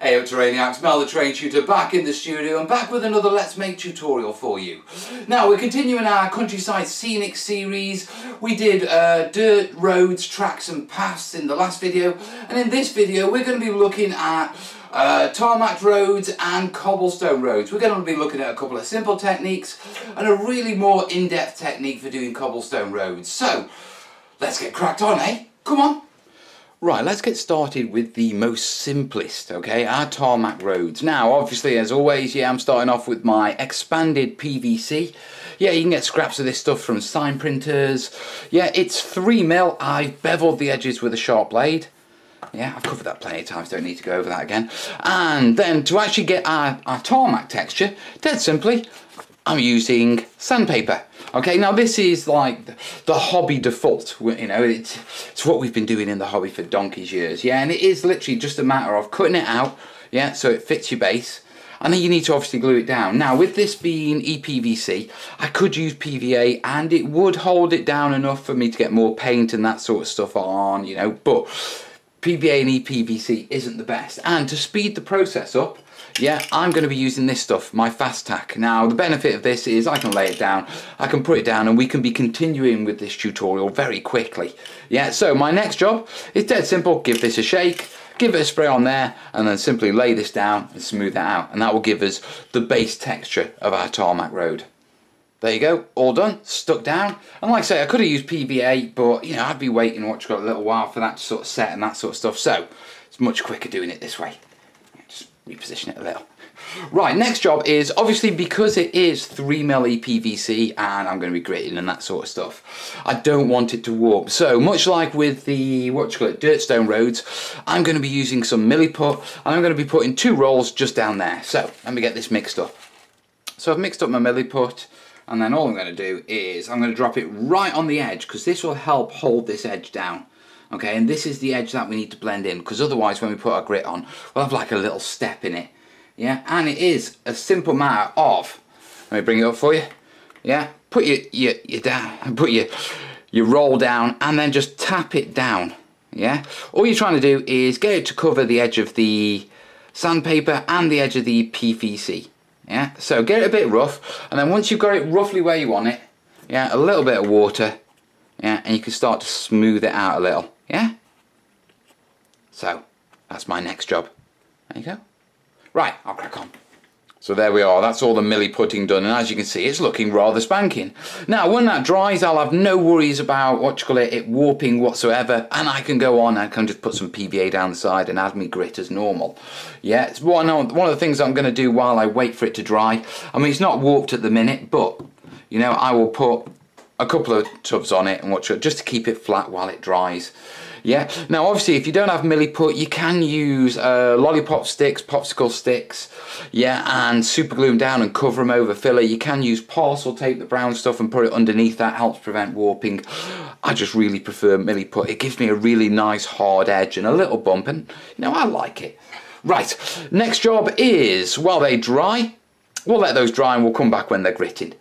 Hey Terrainiacs, Mel the Terrain Tutor back in the studio and back with another Let's Make tutorial for you. Now we're continuing our Countryside Scenic series. We did uh, dirt, roads, tracks and paths in the last video and in this video we're going to be looking at uh, tarmac roads and cobblestone roads. We're going to be looking at a couple of simple techniques and a really more in-depth technique for doing cobblestone roads. So, let's get cracked on, eh? Come on! Right, let's get started with the most simplest, okay, our tarmac roads. Now, obviously, as always, yeah, I'm starting off with my expanded PVC. Yeah, you can get scraps of this stuff from sign printers. Yeah, it's 3 mil. I've beveled the edges with a sharp blade. Yeah, I've covered that plenty of times, don't need to go over that again. And then to actually get our, our tarmac texture, dead simply, I'm using sandpaper. Okay, now this is like the hobby default, you know, it's, it's what we've been doing in the hobby for donkey's years, yeah, and it is literally just a matter of cutting it out, yeah, so it fits your base, and then you need to obviously glue it down. Now, with this being EPVC, I could use PVA and it would hold it down enough for me to get more paint and that sort of stuff on, you know, but PVA and EPVC isn't the best. And to speed the process up, yeah, I'm going to be using this stuff, my Fast Tack. Now, the benefit of this is I can lay it down, I can put it down, and we can be continuing with this tutorial very quickly. Yeah, so my next job is dead simple. Give this a shake, give it a spray on there, and then simply lay this down and smooth that out. And that will give us the base texture of our tarmac road. There you go, all done, stuck down. And like I say, I could have used PVA, but you know, I'd be waiting watch a little while for that to sort of set and that sort of stuff. So it's much quicker doing it this way. Reposition it a little. Right, next job is obviously because it is 3mm EPVC and I'm going to be gritting and that sort of stuff, I don't want it to warp. So much like with the, what you call it, dirt stone roads, I'm going to be using some milliput and I'm going to be putting two rolls just down there. So let me get this mixed up. So I've mixed up my milliput and then all I'm going to do is I'm going to drop it right on the edge because this will help hold this edge down okay? And this is the edge that we need to blend in because otherwise when we put our grit on we'll have like a little step in it. Yeah? And it is a simple matter of let me bring it up for you. Yeah? Put your your, your down put your your roll down and then just tap it down. Yeah? All you're trying to do is get it to cover the edge of the sandpaper and the edge of the PVC yeah, so get it a bit rough, and then once you've got it roughly where you want it, yeah, a little bit of water, yeah, and you can start to smooth it out a little, yeah? So, that's my next job. There you go. Right, I'll crack on. So there we are, that's all the milliputting done, and as you can see, it's looking rather spanking. Now, when that dries, I'll have no worries about, what you call it, it warping whatsoever, and I can go on, I can just put some PVA down the side and add me grit as normal. Yeah, it's one, one of the things I'm going to do while I wait for it to dry. I mean, it's not warped at the minute, but, you know, I will put a couple of tubs on it and watch it just to keep it flat while it dries. Yeah, now obviously if you don't have milliput, you can use uh, lollipop sticks, popsicle sticks, yeah, and super glue them down and cover them over filler. You can use parcel tape, the brown stuff, and put it underneath. That helps prevent warping. I just really prefer milliput. It gives me a really nice hard edge and a little bump, and you know, I like it. Right, next job is, while they dry, we'll let those dry and we'll come back when they're gritted.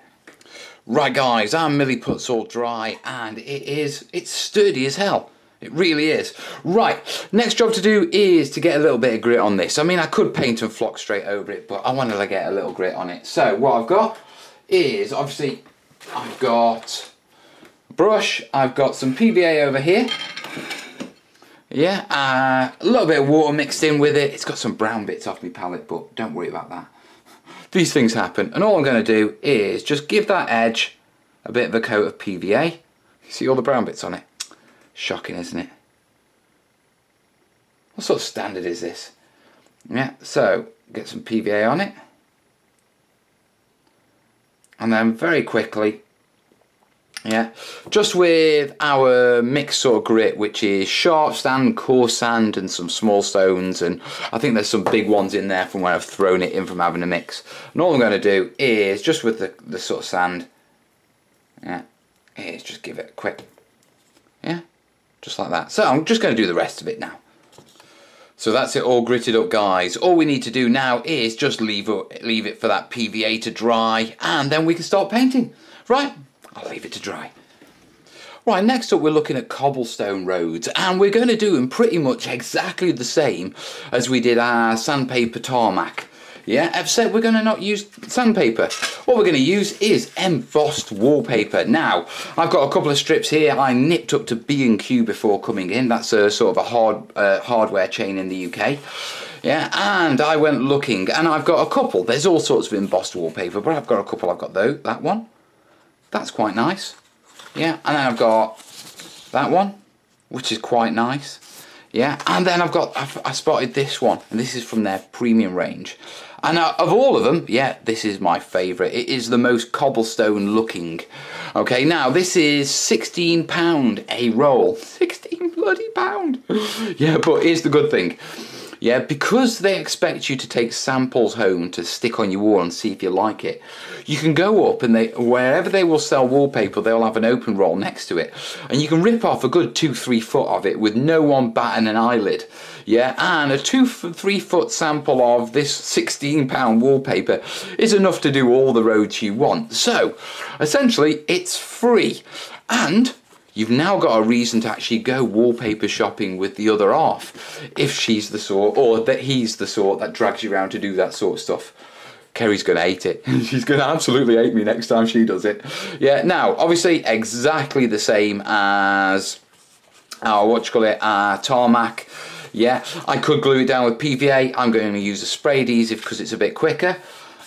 Right guys, our milliput's all dry and it is, it's sturdy as hell. It really is. Right, next job to do is to get a little bit of grit on this. I mean, I could paint and flock straight over it, but I want to get a little grit on it. So what I've got is, obviously, I've got brush, I've got some PVA over here. Yeah, uh, a little bit of water mixed in with it. It's got some brown bits off my palette, but don't worry about that. These things happen. And all I'm going to do is just give that edge a bit of a coat of PVA. You see all the brown bits on it? Shocking, isn't it? What sort of standard is this? Yeah, so get some PVA on it. And then very quickly, yeah, just with our mixed sort of grit, which is sharp sand, coarse sand, and some small stones, and I think there's some big ones in there from where I've thrown it in from having a mix. And all I'm going to do is, just with the, the sort of sand, yeah, is just give it a quick, yeah, just like that. So I'm just going to do the rest of it now. So that's it all gritted up guys. All we need to do now is just leave leave it for that PVA to dry and then we can start painting. Right, I'll leave it to dry. Right, next up we're looking at cobblestone roads and we're going to do them pretty much exactly the same as we did our sandpaper tarmac. Yeah, said we're going to not use sandpaper. What we're going to use is embossed wallpaper. Now, I've got a couple of strips here. I nipped up to B&Q before coming in. That's a sort of a hard uh, hardware chain in the UK. Yeah, and I went looking and I've got a couple. There's all sorts of embossed wallpaper, but I've got a couple. I've got though that one. That's quite nice. Yeah, and then I've got that one, which is quite nice. Yeah, and then I've got, I've, I spotted this one, and this is from their premium range. And uh, of all of them, yeah, this is my favourite. It is the most cobblestone looking. Okay, now this is £16 a roll. 16 bloody pound. yeah, but here's the good thing. Yeah, because they expect you to take samples home to stick on your wall and see if you like it. You can go up and they wherever they will sell wallpaper, they'll have an open roll next to it. And you can rip off a good two, three foot of it with no one batting an eyelid. Yeah, and a two, three foot sample of this 16 pound wallpaper is enough to do all the roads you want. So, essentially, it's free. And you've now got a reason to actually go wallpaper shopping with the other half if she's the sort or that he's the sort that drags you around to do that sort of stuff Kerry's gonna hate it. She's gonna absolutely hate me next time she does it. Yeah, now, obviously, exactly the same as our, what you call it, our tarmac. Yeah, I could glue it down with PVA. I'm going to use a spray adhesive because it's a bit quicker.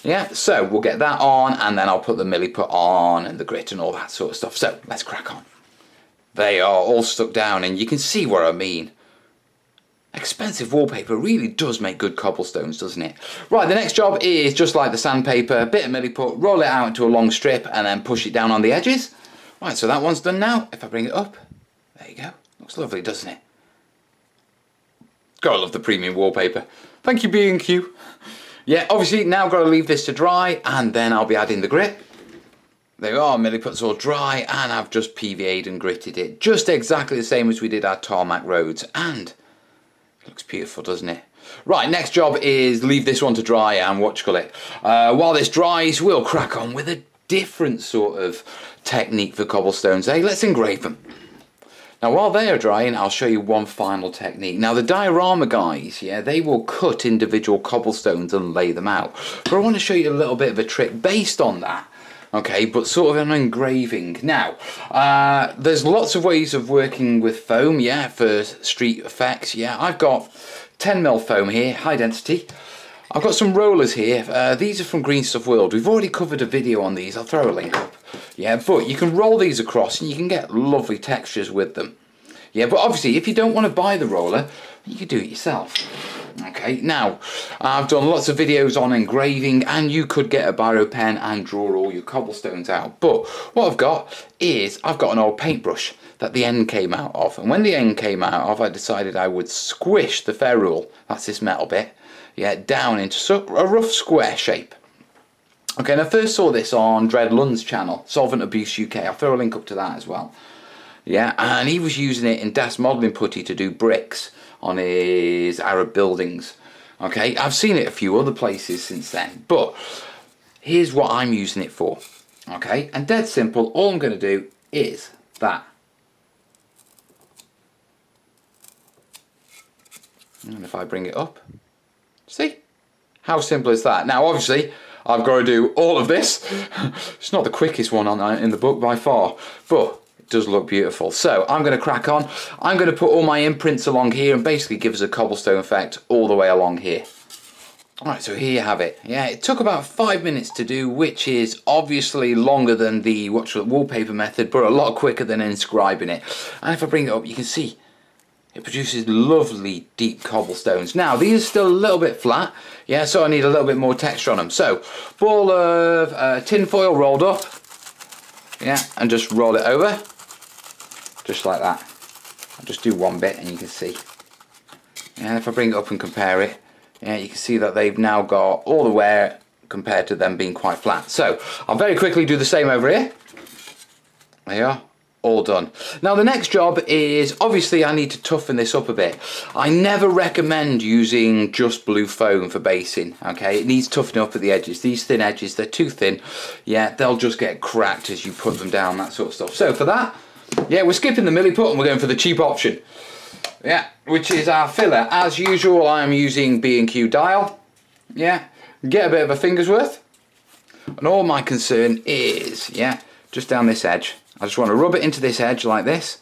Yeah, so we'll get that on and then I'll put the milliput on and the grit and all that sort of stuff. So let's crack on. They are all stuck down and you can see what I mean. Expensive wallpaper really does make good cobblestones, doesn't it? Right, the next job is just like the sandpaper, a bit of milliput, roll it out into a long strip and then push it down on the edges. Right, so that one's done now. If I bring it up, there you go. Looks lovely, doesn't it? Gotta love the premium wallpaper. Thank you, B&Q. Yeah, obviously now I've got to leave this to dry and then I'll be adding the grit. There are, milliput's all dry and I've just PVA'd and gritted it. Just exactly the same as we did our tarmac roads and Looks beautiful, doesn't it? Right, next job is leave this one to dry and watch call it. Uh, while this dries, we'll crack on with a different sort of technique for cobblestones. Hey, let's engrave them. Now while they are drying, I'll show you one final technique. Now the diorama guys, yeah, they will cut individual cobblestones and lay them out. But I want to show you a little bit of a trick based on that okay but sort of an engraving. Now uh, there's lots of ways of working with foam yeah for street effects yeah. I've got 10 mil foam here high density. I've got some rollers here. Uh, these are from Green Stuff World. We've already covered a video on these. I'll throw a link up. Yeah but you can roll these across and you can get lovely textures with them. Yeah but obviously if you don't want to buy the roller you can do it yourself Okay, now I've done lots of videos on engraving and you could get a biro pen and draw all your cobblestones out. But what I've got is I've got an old paintbrush that the end came out of. And when the end came out of, I decided I would squish the ferrule, that's this metal bit, yeah, down into a rough square shape. Okay, and I first saw this on Dread Lund's channel, Solvent Abuse UK. I'll throw a link up to that as well. Yeah, and he was using it in Das Modelling Putty to do bricks on his Arab buildings. Okay, I've seen it a few other places since then, but here's what I'm using it for. Okay, and dead simple, all I'm going to do is that. And if I bring it up, see? How simple is that? Now obviously, I've got to do all of this. it's not the quickest one on uh, in the book by far, but does look beautiful. So I'm going to crack on. I'm going to put all my imprints along here and basically give us a cobblestone effect all the way along here. Alright, so here you have it. Yeah, it took about five minutes to do, which is obviously longer than the watch wallpaper method, but a lot quicker than inscribing it. And if I bring it up, you can see it produces lovely deep cobblestones. Now, these are still a little bit flat, yeah, so I need a little bit more texture on them. So, ball of uh, tin foil rolled up, yeah, and just roll it over just like that. I'll just do one bit and you can see. And if I bring it up and compare it, yeah, you can see that they've now got all the wear compared to them being quite flat. So I'll very quickly do the same over here. There you are, all done. Now the next job is, obviously I need to toughen this up a bit. I never recommend using just blue foam for basing, okay? It needs toughening up at the edges. These thin edges, they're too thin. Yeah, they'll just get cracked as you put them down, that sort of stuff. So for that, Yeah, we're skipping the Milliput and we're going for the cheap option. Yeah, which is our filler. As usual, I am using B&Q Dial. Yeah, get a bit of a finger's worth. And all my concern is, yeah, just down this edge. I just want to rub it into this edge like this.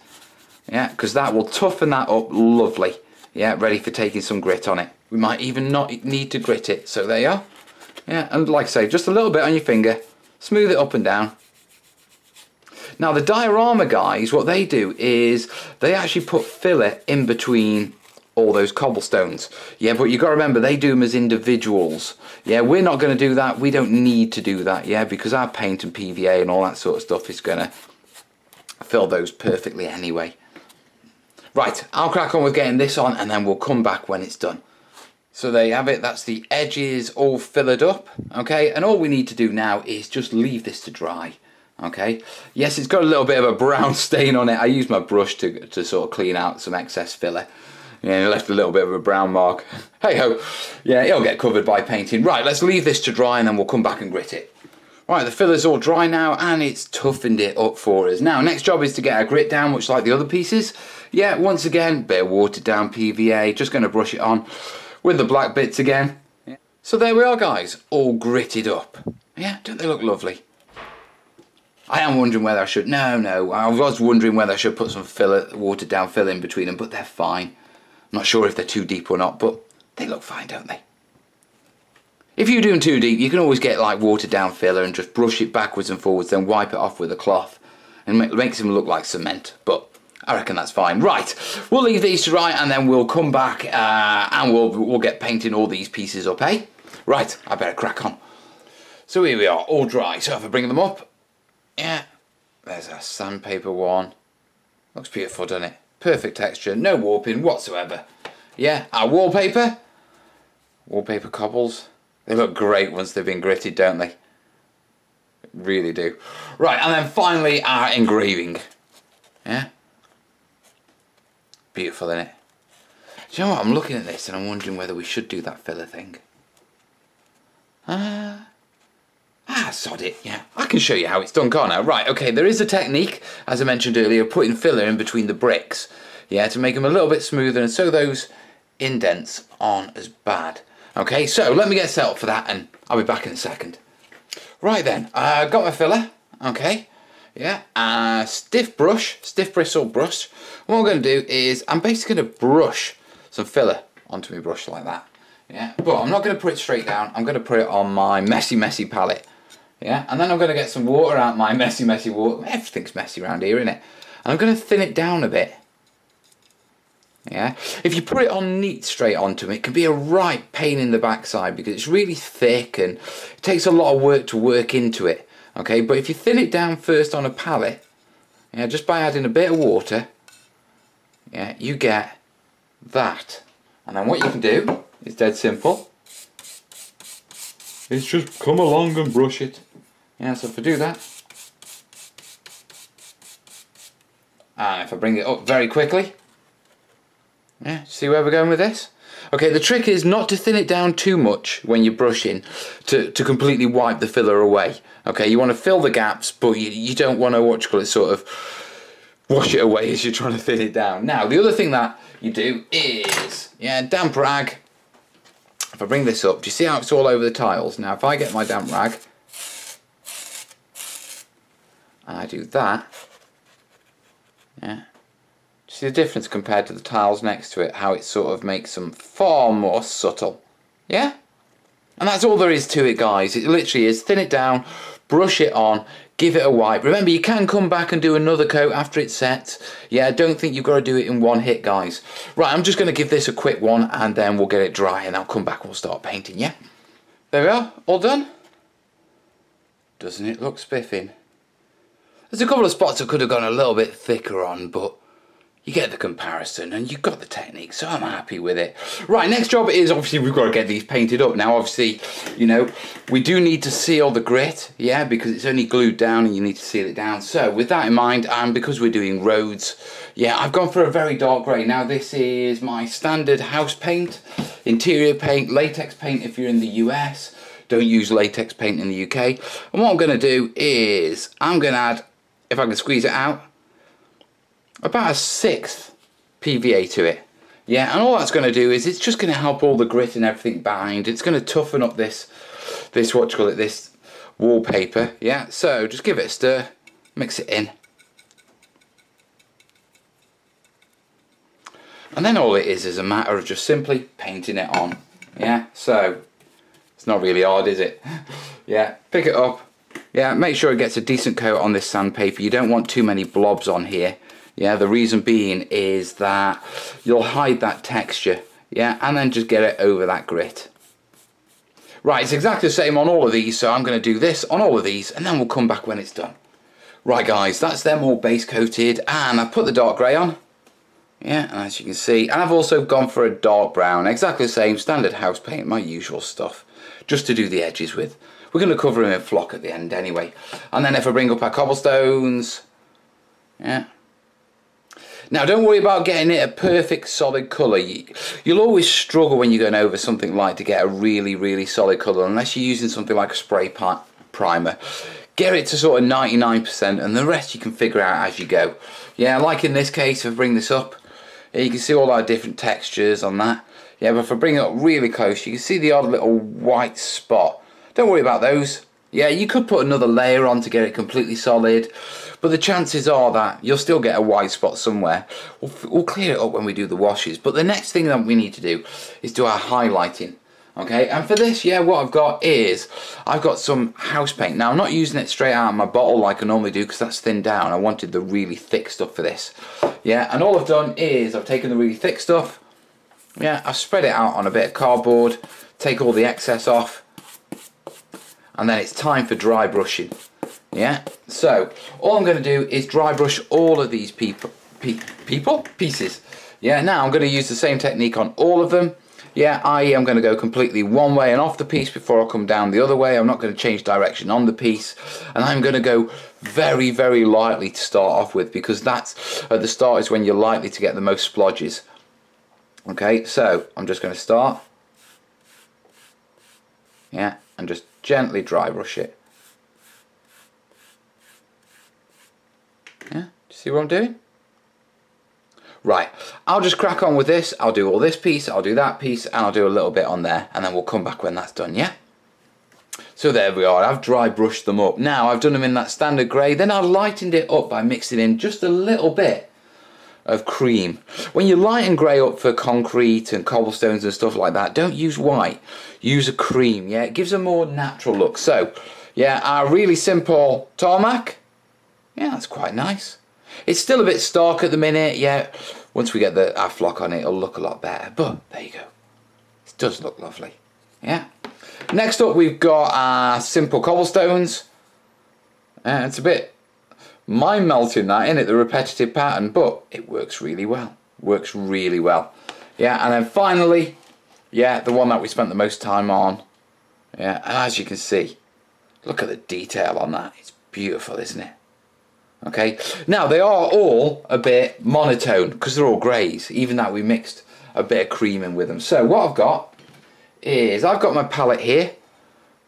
Yeah, because that will toughen that up lovely. Yeah, ready for taking some grit on it. We might even not need to grit it. So there you are. Yeah, and like I say, just a little bit on your finger. Smooth it up and down. Now the diorama guys, what they do is they actually put filler in between all those cobblestones. Yeah, but you've got to remember they do them as individuals. Yeah, we're not going to do that. We don't need to do that. Yeah, because our paint and PVA and all that sort of stuff is going to fill those perfectly anyway. Right, I'll crack on with getting this on and then we'll come back when it's done. So there you have it, that's the edges all filled up, okay? And all we need to do now is just leave this to dry okay. Yes it's got a little bit of a brown stain on it. I used my brush to, to sort of clean out some excess filler. Yeah it left a little bit of a brown mark. Hey ho yeah it'll get covered by painting. Right let's leave this to dry and then we'll come back and grit it. Right the filler's all dry now and it's toughened it up for us. Now next job is to get our grit down much like the other pieces. Yeah once again bit of watered down PVA just going to brush it on with the black bits again. So there we are guys all gritted up. Yeah don't they look lovely I am wondering whether I should. No, no. I was wondering whether I should put some filler, watered down fill in between them, but they're fine. I'm not sure if they're too deep or not, but they look fine, don't they? If you do them too deep, you can always get like watered down filler and just brush it backwards and forwards, then wipe it off with a cloth, and makes them look like cement. But I reckon that's fine. Right, we'll leave these to dry, and then we'll come back uh, and we'll we'll get painting all these pieces up, eh? Right, I better crack on. So here we are, all dry. So if I bring them up, yeah, there's a sandpaper one. Looks beautiful, doesn't it? Perfect texture, no warping whatsoever. Yeah, our wallpaper. Wallpaper cobbles. They look great once they've been gritted, don't they? Really do. Right, and then finally our engraving. Yeah? Beautiful, isn't it? Do you know what? I'm looking at this and I'm wondering whether we should do that filler thing. Ah. Ah, sod it, yeah. I can show you how it's done, can't I? Right, okay, there is a technique, as I mentioned earlier, putting filler in between the bricks, yeah, to make them a little bit smoother and so those indents aren't as bad. Okay, so let me get set up for that and I'll be back in a second. Right then, I uh, got my filler, okay, yeah, uh, stiff brush, stiff bristle brush. What I'm going to do is I'm basically going to brush some filler onto my brush like that. Yeah, but I'm not going to put it straight down. I'm going to put it on my messy, messy palette. Yeah, and then I'm going to get some water out my messy, messy water. Everything's messy around here, isn't it? And I'm going to thin it down a bit. Yeah, if you put it on neat straight onto it, it can be a right pain in the backside because it's really thick and it takes a lot of work to work into it. Okay, but if you thin it down first on a palette, yeah, just by adding a bit of water, yeah, you get that. And then what you can do is dead simple. It's just come along and brush it. Yeah, so if I do that, and if I bring it up very quickly, yeah, see where we're going with this? Okay, the trick is not to thin it down too much when you're brushing to, to completely wipe the filler away. Okay, you want to fill the gaps, but you, you don't want to, what you call it, sort of wash it away as you're trying to thin it down. Now, the other thing that you do is, yeah, damp rag. If I bring this up, do you see how it's all over the tiles? Now, if I get my damp rag, and I do that, yeah, see the difference compared to the tiles next to it, how it sort of makes them far more subtle, yeah? And that's all there is to it, guys. It literally is thin it down, brush it on, give it a wipe. Remember, you can come back and do another coat after it's set. Yeah, don't think you've got to do it in one hit, guys. Right, I'm just going to give this a quick one, and then we'll get it dry, and I'll come back and we'll start painting, yeah? There we are, all done. Doesn't it look spiffing? There's a couple of spots I could have gone a little bit thicker on, but you get the comparison and you've got the technique, so I'm happy with it. Right, next job is obviously we've got to get these painted up. Now, obviously, you know, we do need to seal the grit, yeah, because it's only glued down and you need to seal it down. So, with that in mind, and because we're doing roads, yeah, I've gone for a very dark grey. Now, this is my standard house paint, interior paint, latex paint if you're in the US. Don't use latex paint in the UK. And what I'm going to do is I'm going to add if I can squeeze it out, about a sixth PVA to it. Yeah, and all that's going to do is it's just going to help all the grit and everything bind. It's going to toughen up this, this what you call it, this wallpaper. Yeah, so just give it a stir, mix it in. And then all it is is a matter of just simply painting it on. Yeah, so it's not really hard, is it? yeah, pick it up. Yeah, make sure it gets a decent coat on this sandpaper. You don't want too many blobs on here. Yeah, the reason being is that you'll hide that texture. Yeah, and then just get it over that grit. Right, it's exactly the same on all of these, so I'm going to do this on all of these, and then we'll come back when it's done. Right guys, that's them all base coated, and I've put the dark grey on. Yeah, and as you can see, and I've also gone for a dark brown, exactly the same, standard house paint, my usual stuff, just to do the edges with. We're going to cover them in flock at the end anyway. And then if I bring up our cobblestones, yeah. Now don't worry about getting it a perfect solid colour. You'll always struggle when you're going over something like to get a really, really solid colour, unless you're using something like a spray primer. Get it to sort of 99% and the rest you can figure out as you go. Yeah, like in this case, if I bring this up, you can see all our different textures on that. Yeah, but if I bring it up really close, you can see the odd little white spot. Don't worry about those. Yeah, you could put another layer on to get it completely solid, but the chances are that you'll still get a white spot somewhere. We'll, we'll clear it up when we do the washes. But the next thing that we need to do is do our highlighting. Okay, and for this, yeah, what I've got is, I've got some house paint. Now, I'm not using it straight out of my bottle like I normally do because that's thinned down. I wanted the really thick stuff for this. Yeah, and all I've done is I've taken the really thick stuff, yeah, I've spread it out on a bit of cardboard, take all the excess off, and then it's time for dry brushing. Yeah, so all I'm going to do is dry brush all of these people, pe people? Pieces. Yeah, now I'm going to use the same technique on all of them yeah, I am going to go completely one way and off the piece before I come down the other way. I'm not going to change direction on the piece. And I'm going to go very, very lightly to start off with because that's at the start is when you're likely to get the most splodges. Okay, so I'm just going to start. Yeah, and just gently dry brush it. Yeah, see what I'm doing? Right, I'll just crack on with this. I'll do all this piece, I'll do that piece, and I'll do a little bit on there, and then we'll come back when that's done, yeah? So there we are, I've dry brushed them up. Now I've done them in that standard grey, then I lightened it up by mixing in just a little bit of cream. When you lighten grey up for concrete and cobblestones and stuff like that, don't use white, use a cream, yeah? It gives a more natural look. So, yeah, our really simple tarmac, yeah, that's quite nice. It's still a bit stark at the minute, yeah. Once we get the our on it, it'll look a lot better. But there you go. It does look lovely. Yeah. Next up, we've got our simple cobblestones. Uh, it's a bit mind melting that, isn't it? The repetitive pattern, but it works really well. Works really well. Yeah, and then finally, yeah, the one that we spent the most time on. Yeah, and as you can see, look at the detail on that. It's beautiful, isn't it? Okay, now they are all a bit monotone because they're all greys, even that we mixed a bit of cream in with them. So what I've got is I've got my palette here,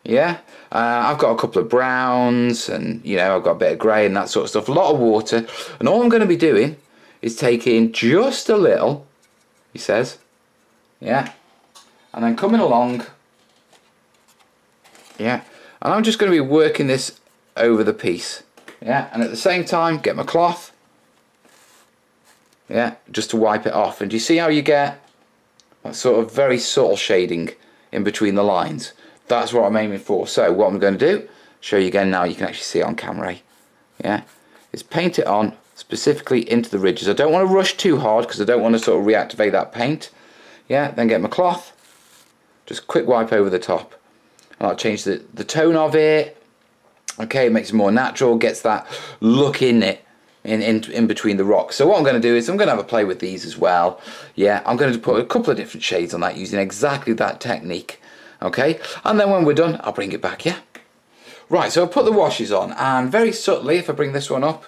yeah, uh, I've got a couple of browns and you know I've got a bit of grey and that sort of stuff, a lot of water, and all I'm going to be doing is taking just a little, he says, yeah, and then coming along, yeah, and I'm just going to be working this over the piece yeah and at the same time get my cloth yeah just to wipe it off. And do you see how you get that sort of very subtle shading in between the lines that's what I'm aiming for. So what I'm going to do show you again now you can actually see it on camera eh? yeah? Is paint it on specifically into the ridges. I don't want to rush too hard because I don't want to sort of reactivate that paint. Yeah then get my cloth just quick wipe over the top. And I'll change the, the tone of it. Okay it makes it more natural gets that look in it in, in, in between the rocks. So what I'm going to do is I'm going to have a play with these as well. Yeah I'm going to put a couple of different shades on that using exactly that technique okay? And then when we're done I'll bring it back yeah? Right so I'll put the washes on and very subtly if I bring this one up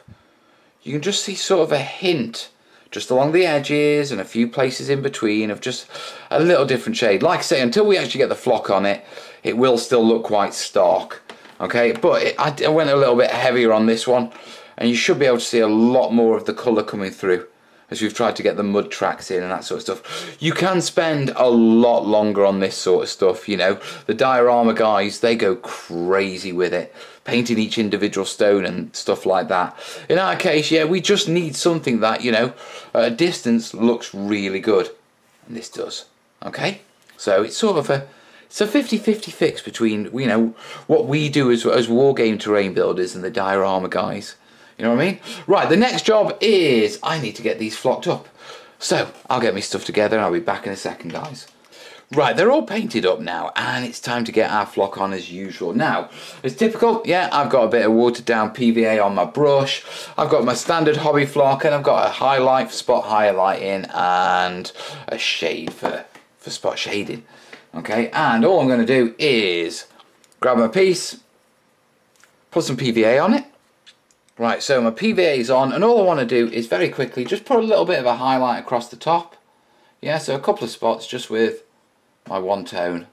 you can just see sort of a hint just along the edges and a few places in between of just a little different shade. Like I say until we actually get the flock on it it will still look quite stark okay? But it, I, I, went a little bit heavier on this one and you should be able to see a lot more of the colour coming through as we've tried to get the mud tracks in and that sort of stuff. You can spend a lot longer on this sort of stuff, you know. The diorama guys, they go crazy with it, painting each individual stone and stuff like that. In our case, yeah, we just need something that, you know, at a distance looks really good. And this does, okay? So it's sort of a it's a 50-50 fix between, you know, what we do as, as wargame terrain builders and the diorama guys. You know what I mean? Right, the next job is I need to get these flocked up. So, I'll get my stuff together and I'll be back in a second, guys. Right, they're all painted up now, and it's time to get our flock on as usual. Now, it's typical, yeah, I've got a bit of watered down PVA on my brush, I've got my standard hobby flock, and I've got a highlight for spot highlighting, and a shade for, for spot shading. Okay, and all I'm going to do is grab my piece, put some PVA on it, Right, so my PVA is on, and all I want to do is very quickly just put a little bit of a highlight across the top. Yeah, so a couple of spots just with my one tone.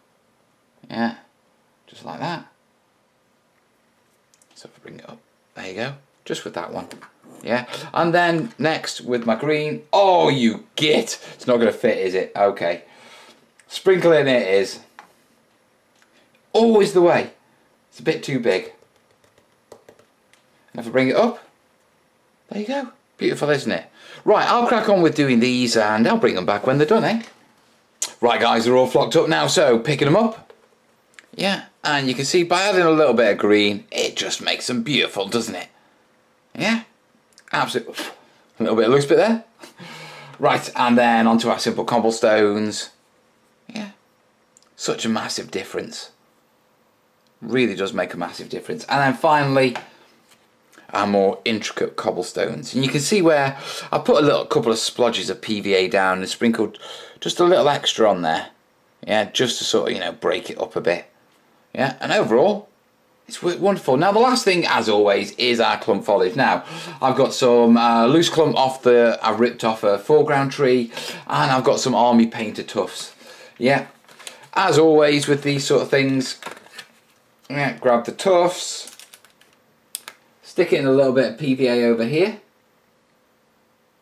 Yeah, just like that. So if I bring it up, there you go, just with that one. Yeah, and then next with my green, oh you git, it's not going to fit is it? Okay, sprinkling it is always the way, it's a bit too big. If I bring it up, there you go. Beautiful, isn't it? Right, I'll crack on with doing these and I'll bring them back when they're done, eh? Right, guys, they're all flocked up now, so picking them up. Yeah, and you can see by adding a little bit of green, it just makes them beautiful, doesn't it? Yeah, absolutely. A little bit of loose bit there. Right, and then onto our simple cobblestones. Yeah, such a massive difference. Really does make a massive difference. And then finally, our more intricate cobblestones. And you can see where I put a little couple of splodges of PVA down and sprinkled just a little extra on there. Yeah, just to sort of, you know, break it up a bit. Yeah, and overall, it's wonderful. Now the last thing, as always, is our clump foliage. Now, I've got some uh, loose clump off the, I've ripped off a foreground tree, and I've got some army painter tufts. Yeah, as always with these sort of things, yeah, grab the tufts, Stick in a little bit of PVA over here.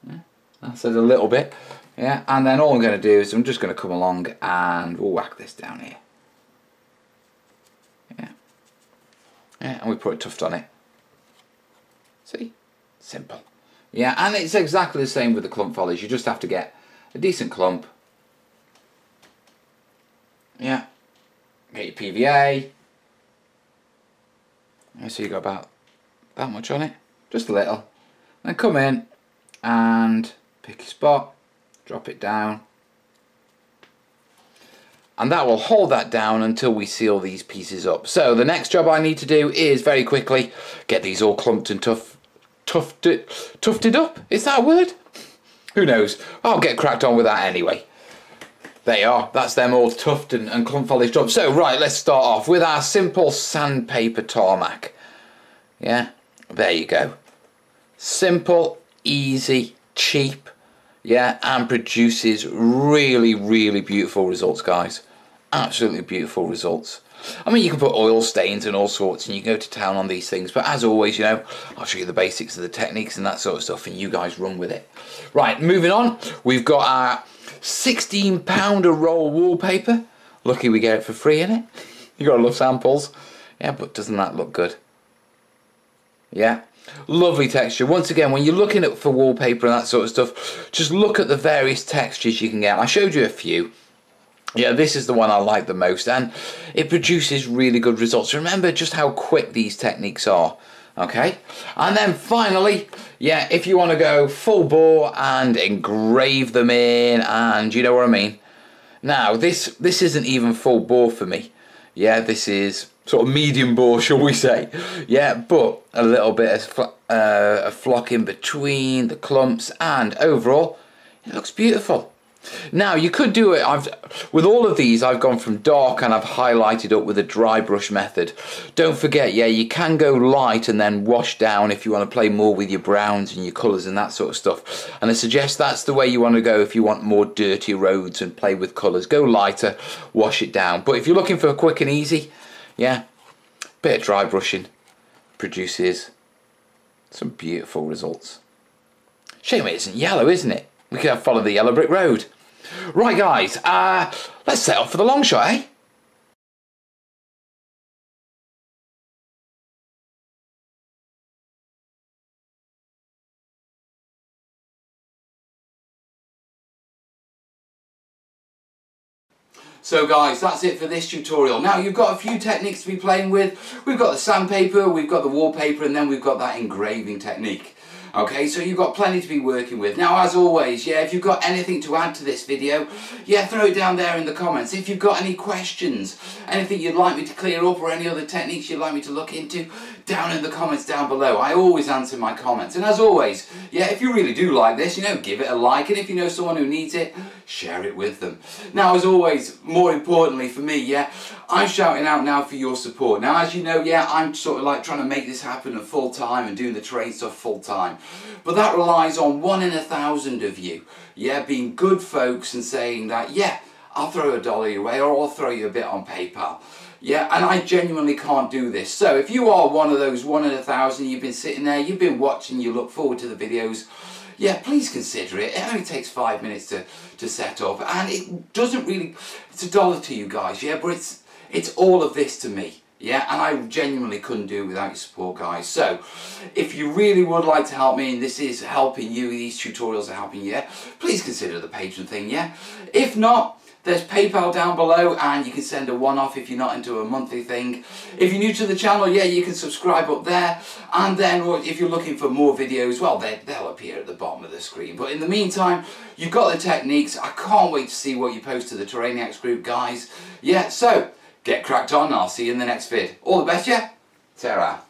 Yeah, that's a little bit. Yeah, and then all I'm going to do is I'm just going to come along and we'll whack this down here. Yeah. Yeah, and we put a tuft on it. See? Simple. Yeah, and it's exactly the same with the clump foliage. You just have to get a decent clump. Yeah. Get your PVA. Yeah, so you got about that much on it, just a little. Then come in and pick a spot, drop it down. And that will hold that down until we seal these pieces up. So the next job I need to do is very quickly get these all clumped and tough, tufted, tufted up. Is that a word? Who knows? I'll get cracked on with that anyway. They are. That's them all tufted and, and clump polished up. So right, let's start off with our simple sandpaper tarmac. Yeah, there you go. Simple, easy, cheap, yeah, and produces really, really beautiful results, guys. Absolutely beautiful results. I mean, you can put oil stains and all sorts, and you can go to town on these things. But as always, you know, I'll show you the basics of the techniques and that sort of stuff, and you guys run with it. Right, moving on. We've got our 16 pounder roll wallpaper. Lucky we get it for free, in it. You got to love samples. Yeah, but doesn't that look good? Yeah. Lovely texture. Once again, when you're looking at for wallpaper and that sort of stuff, just look at the various textures you can get. I showed you a few. Yeah, this is the one I like the most, and it produces really good results. Remember just how quick these techniques are, okay? And then finally, yeah, if you want to go full bore and engrave them in, and you know what I mean. Now, this this isn't even full bore for me. Yeah, this is sort of medium bore, shall we say? Yeah, but a little bit of uh, a flock in between the clumps, and overall, it looks beautiful. Now you could do it. I've with all of these, I've gone from dark and I've highlighted up with a dry brush method. Don't forget, yeah, you can go light and then wash down if you want to play more with your browns and your colours and that sort of stuff. And I suggest that's the way you want to go if you want more dirty roads and play with colours. Go lighter, wash it down. But if you're looking for a quick and easy, yeah, bit of dry brushing produces Some beautiful results. Shame it isn't yellow, isn't it? We could have followed the yellow brick road. Right, guys, uh, let's set off for the long shot, eh? So guys, that's it for this tutorial. Now you've got a few techniques to be playing with. We've got the sandpaper, we've got the wallpaper, and then we've got that engraving technique. Okay, so you've got plenty to be working with. Now, as always, yeah, if you've got anything to add to this video, yeah, throw it down there in the comments. If you've got any questions, anything you'd like me to clear up or any other techniques you'd like me to look into, down in the comments down below. I always answer my comments. And as always, yeah, if you really do like this, you know, give it a like. And if you know someone who needs it, share it with them. Now, as always, more importantly for me, yeah, I'm shouting out now for your support. Now, as you know, yeah, I'm sort of like trying to make this happen full time and doing the trade stuff full time. But that relies on one in a thousand of you, yeah, being good folks and saying that, yeah, I'll throw a dollar your way or I'll throw you a bit on PayPal. Yeah, and I genuinely can't do this. So if you are one of those one in a thousand, you've been sitting there, you've been watching, you look forward to the videos, yeah, please consider it. It only takes five minutes to, to set up and it doesn't really, it's a dollar to you guys, yeah, but it's, it's all of this to me. Yeah, and I genuinely couldn't do it without your support, guys. So, if you really would like to help me, and this is helping you, these tutorials are helping you, yeah, please consider the patron thing, yeah? If not, there's PayPal down below and you can send a one-off if you're not into a monthly thing. If you're new to the channel, yeah, you can subscribe up there. And then if you're looking for more videos, well, they, they'll appear at the bottom of the screen. But in the meantime, you've got the techniques. I can't wait to see what you post to the Terrainiacs group, guys. Yeah, so get cracked on. I'll see you in the next vid. All the best, yeah? Sarah.